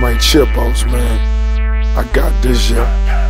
My chip, Mike man. I got this, yeah.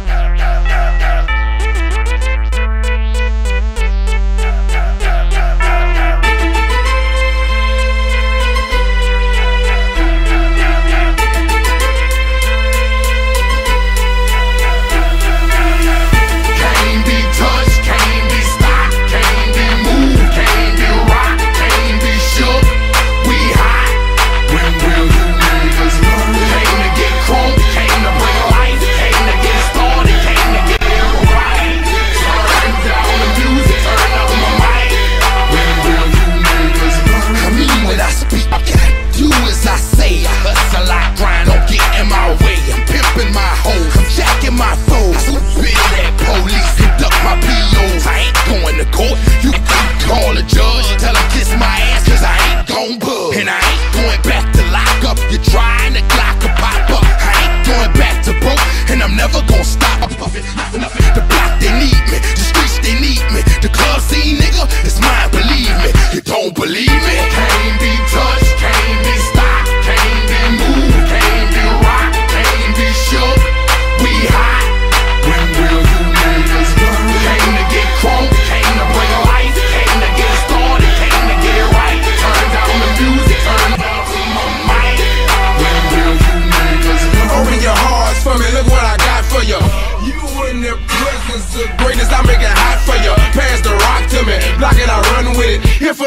don't believe